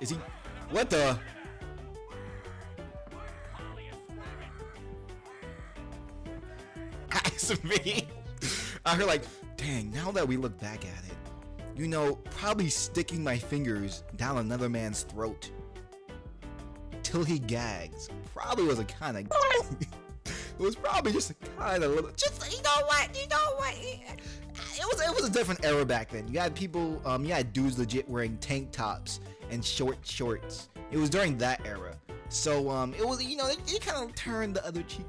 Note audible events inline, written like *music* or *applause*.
Is he? What the? *laughs* It's me. I heard like, dang. Now that we look back at it, you know, probably sticking my fingers down another man's throat till he gags probably was a kind of. *laughs* it was probably just a kind of little. Just you know what? You know what? Was a different era back then. You had people, um, you had dudes legit wearing tank tops and short shorts. It was during that era. So um, it was you know they, they kind of turned the other cheek